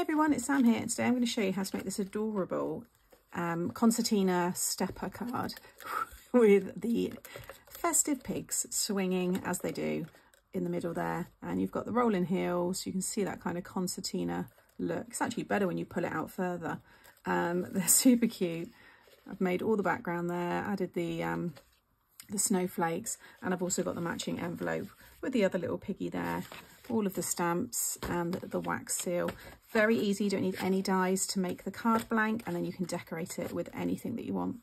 Everyone, it's Sam here. Today I'm going to show you how to make this adorable um, concertina stepper card with the festive pigs swinging as they do in the middle there. And you've got the rolling heels. You can see that kind of concertina look. It's actually better when you pull it out further. Um, they're super cute. I've made all the background there, added the um, the snowflakes, and I've also got the matching envelope with the other little piggy there all of the stamps and the wax seal. Very easy, you don't need any dies to make the card blank and then you can decorate it with anything that you want.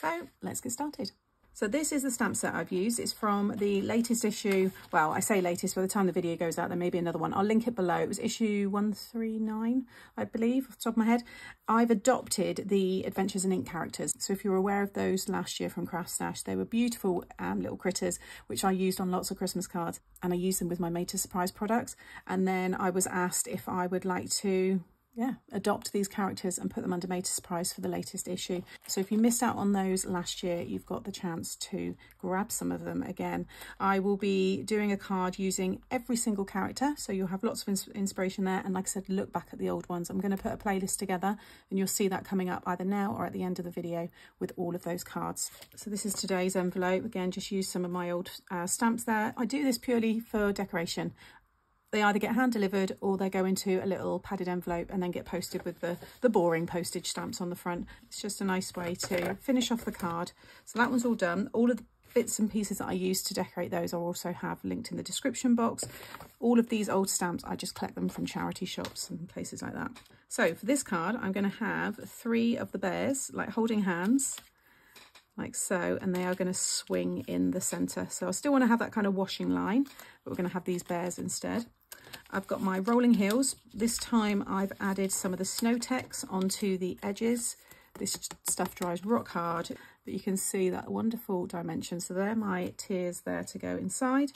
So let's get started. So this is the stamp set I've used. It's from the latest issue. Well, I say latest, by the time the video goes out, there may be another one. I'll link it below. It was issue 139, I believe, off the top of my head. I've adopted the Adventures in Ink characters. So if you're aware of those last year from Craft Stash, they were beautiful um, little critters, which I used on lots of Christmas cards. And I used them with my Made to Surprise products. And then I was asked if I would like to yeah, adopt these characters and put them under Made to Surprise for the latest issue. So if you missed out on those last year, you've got the chance to grab some of them again. I will be doing a card using every single character, so you'll have lots of ins inspiration there. And like I said, look back at the old ones. I'm going to put a playlist together and you'll see that coming up either now or at the end of the video with all of those cards. So this is today's envelope. Again, just use some of my old uh, stamps there. I do this purely for decoration they either get hand delivered or they go into a little padded envelope and then get posted with the, the boring postage stamps on the front. It's just a nice way to finish off the card. So that one's all done. All of the bits and pieces that I use to decorate those I'll also have linked in the description box. All of these old stamps, I just collect them from charity shops and places like that. So for this card, I'm going to have three of the bears, like holding hands, like so, and they are going to swing in the centre. So I still want to have that kind of washing line, but we're going to have these bears instead. I've got my rolling heels. This time I've added some of the Snow-Tex onto the edges. This stuff dries rock hard, but you can see that wonderful dimension. So there are my tiers there to go inside.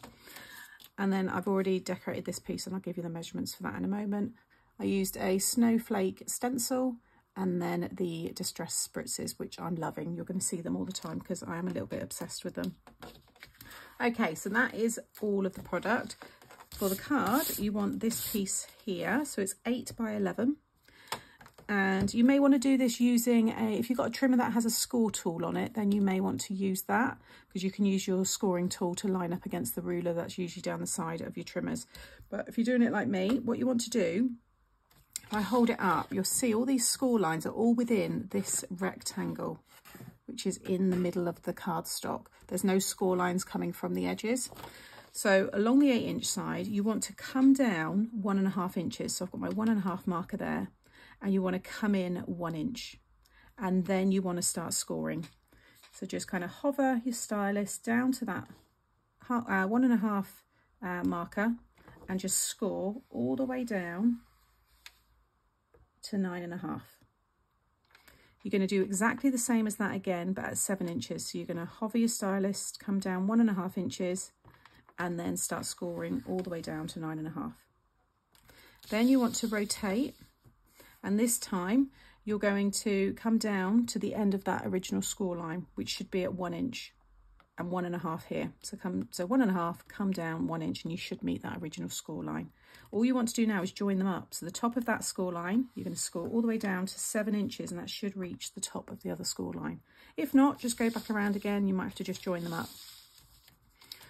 And then I've already decorated this piece and I'll give you the measurements for that in a moment. I used a snowflake stencil and then the distress spritzes, which I'm loving. You're going to see them all the time because I am a little bit obsessed with them. Okay, so that is all of the product. For the card, you want this piece here. So it's 8 by 11. And you may want to do this using a, if you've got a trimmer that has a score tool on it, then you may want to use that because you can use your scoring tool to line up against the ruler that's usually down the side of your trimmers. But if you're doing it like me, what you want to do, if I hold it up, you'll see all these score lines are all within this rectangle, which is in the middle of the cardstock. There's no score lines coming from the edges. So along the eight inch side, you want to come down one and a half inches. So I've got my one and a half marker there and you want to come in one inch and then you want to start scoring. So just kind of hover your stylus down to that uh, one and a half uh, marker and just score all the way down to nine and a half. You're going to do exactly the same as that again, but at seven inches. So you're going to hover your stylus, come down one and a half inches, and then start scoring all the way down to nine and a half. Then you want to rotate and this time you're going to come down to the end of that original score line, which should be at one inch and one and a half here. So come, so one and a half, come down one inch and you should meet that original score line. All you want to do now is join them up. So the top of that score line, you're going to score all the way down to seven inches and that should reach the top of the other score line. If not, just go back around again. You might have to just join them up.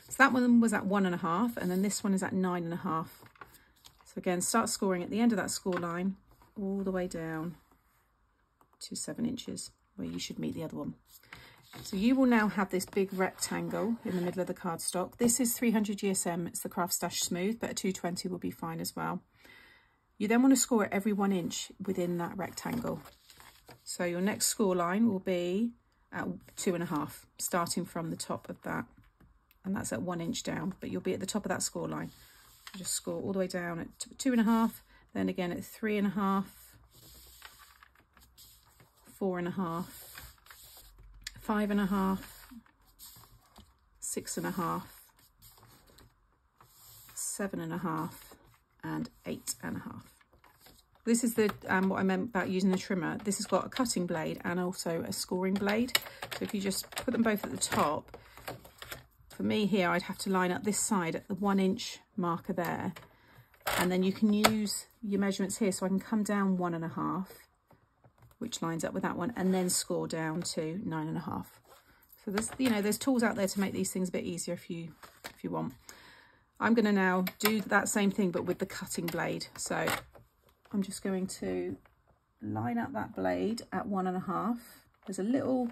So that one was at one and a half, and then this one is at nine and a half. So again, start scoring at the end of that score line, all the way down to seven inches, where you should meet the other one. So you will now have this big rectangle in the middle of the cardstock. This is 300 GSM, it's the Craft Stash Smooth, but a 220 will be fine as well. You then want to score at every one inch within that rectangle. So your next score line will be at two and a half, starting from the top of that and that's at one inch down, but you'll be at the top of that score line. just score all the way down at two and a half, then again at three and a half, four and a half, five and a half, six and a half, seven and a half, and eight and a half. This is the um, what I meant about using the trimmer. This has got a cutting blade and also a scoring blade. So if you just put them both at the top, for me here, I'd have to line up this side at the one inch marker there. And then you can use your measurements here. So I can come down one and a half, which lines up with that one, and then score down to nine and a half. So there's, you know, there's tools out there to make these things a bit easier if you, if you want. I'm going to now do that same thing, but with the cutting blade. So I'm just going to line up that blade at one and a half. There's a little,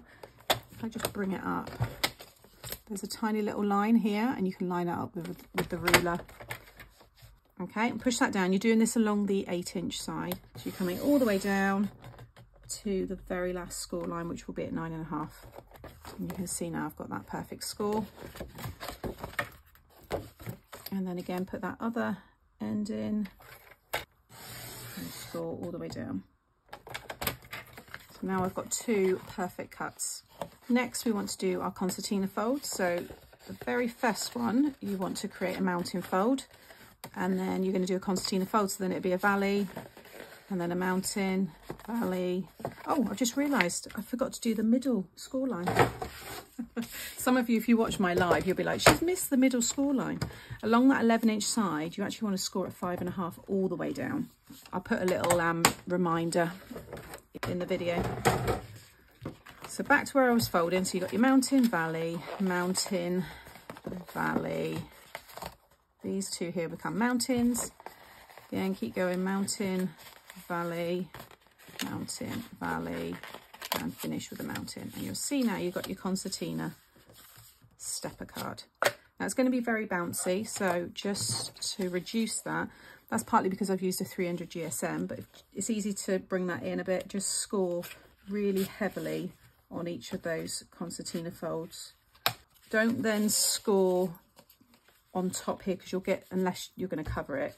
if I just bring it up, there's a tiny little line here and you can line it up with, with the ruler. Okay, and push that down. You're doing this along the eight inch side. So you're coming all the way down to the very last score line, which will be at nine and a half. And you can see now I've got that perfect score. And then again, put that other end in and score all the way down. So now I've got two perfect cuts. Next, we want to do our concertina fold. So the very first one, you want to create a mountain fold and then you're going to do a concertina fold. So then it'd be a valley and then a mountain, valley. Oh, I've just realised I forgot to do the middle score line. Some of you, if you watch my live, you'll be like, she's missed the middle score line. Along that 11 inch side, you actually want to score at five and a half all the way down. I'll put a little um, reminder in the video. So back to where I was folding. So you've got your mountain, valley, mountain, valley. These two here become mountains. Again, keep going, mountain, valley, mountain, valley, and finish with a mountain. And you'll see now you've got your concertina stepper card. Now it's going to be very bouncy, so just to reduce that, that's partly because I've used a 300 GSM, but it's easy to bring that in a bit. Just score really heavily on each of those concertina folds. Don't then score on top here because you'll get, unless you're going to cover it,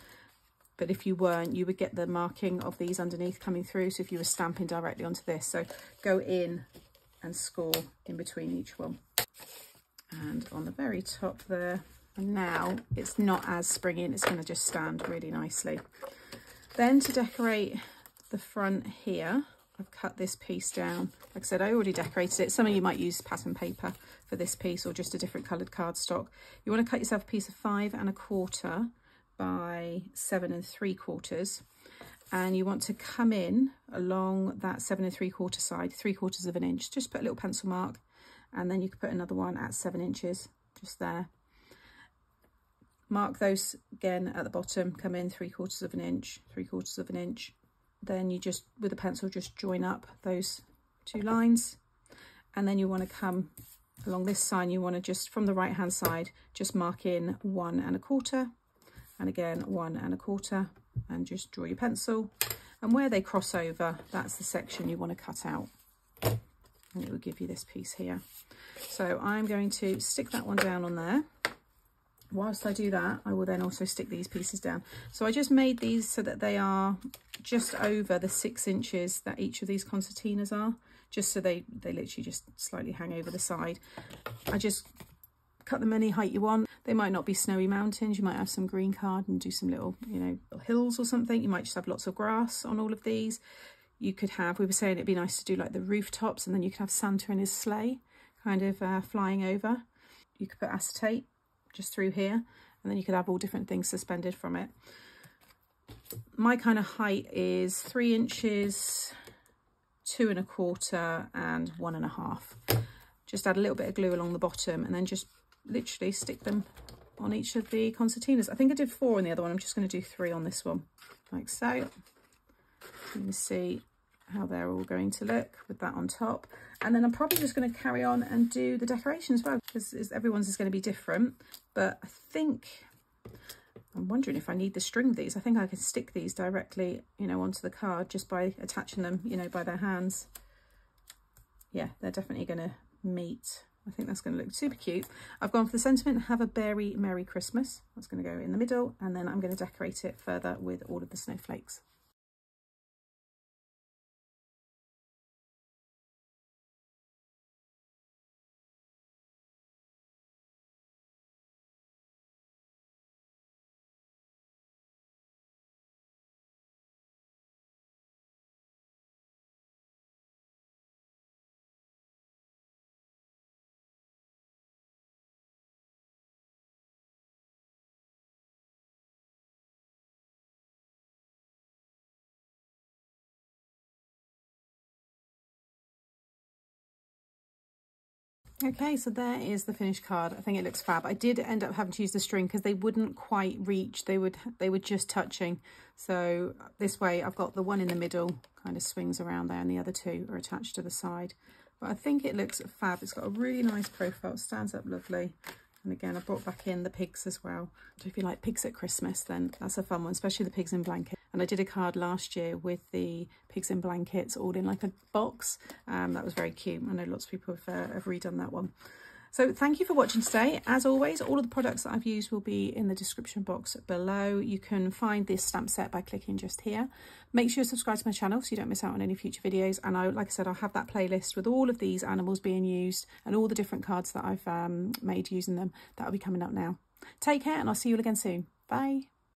but if you weren't, you would get the marking of these underneath coming through. So if you were stamping directly onto this, so go in and score in between each one. And on the very top there, and now it's not as springy and it's going to just stand really nicely. Then to decorate the front here, I've cut this piece down. Like I said, I already decorated it. Some of you might use pattern paper for this piece or just a different coloured cardstock. You want to cut yourself a piece of five and a quarter by seven and three quarters. And you want to come in along that seven and three quarter side, three quarters of an inch. Just put a little pencil mark and then you can put another one at seven inches just there. Mark those again at the bottom, come in three quarters of an inch, three quarters of an inch, then you just with a pencil just join up those two lines. And then you want to come along this side you want to just from the right hand side just mark in one and a quarter. And again one and a quarter and just draw your pencil. And where they cross over that's the section you want to cut out. And it will give you this piece here. So I'm going to stick that one down on there whilst I do that, I will then also stick these pieces down. So I just made these so that they are just over the six inches that each of these concertinas are, just so they, they literally just slightly hang over the side. I just cut them any height you want. They might not be snowy mountains. You might have some green card and do some little, you know, little hills or something. You might just have lots of grass on all of these. You could have, we were saying it'd be nice to do like the rooftops and then you could have Santa in his sleigh kind of uh, flying over. You could put acetate just through here and then you could have all different things suspended from it. My kind of height is three inches, two and a quarter and one and a half. Just add a little bit of glue along the bottom and then just literally stick them on each of the concertinas. I think I did four on the other one. I'm just going to do three on this one, like so. You can see how they're all going to look with that on top. And then I'm probably just going to carry on and do the decoration as well because everyone's is going to be different. But I think, I'm wondering if I need the string of these. I think I can stick these directly, you know, onto the card just by attaching them, you know, by their hands. Yeah, they're definitely going to meet. I think that's going to look super cute. I've gone for the sentiment, have a berry Merry Christmas. That's going to go in the middle and then I'm going to decorate it further with all of the snowflakes. Okay, so there is the finished card. I think it looks fab. I did end up having to use the string because they wouldn't quite reach. They would they were just touching. So this way I've got the one in the middle kind of swings around there and the other two are attached to the side. But I think it looks fab. It's got a really nice profile. It stands up lovely. And again, I brought back in the pigs as well. So if you like pigs at Christmas, then that's a fun one, especially the pigs in blankets. And I did a card last year with the pigs in blankets all in like a box. Um, that was very cute. I know lots of people have, uh, have redone that one. So thank you for watching today. As always, all of the products that I've used will be in the description box below. You can find this stamp set by clicking just here. Make sure you subscribe to my channel so you don't miss out on any future videos. And I, like I said, I'll have that playlist with all of these animals being used and all the different cards that I've um, made using them. That'll be coming up now. Take care and I'll see you all again soon. Bye.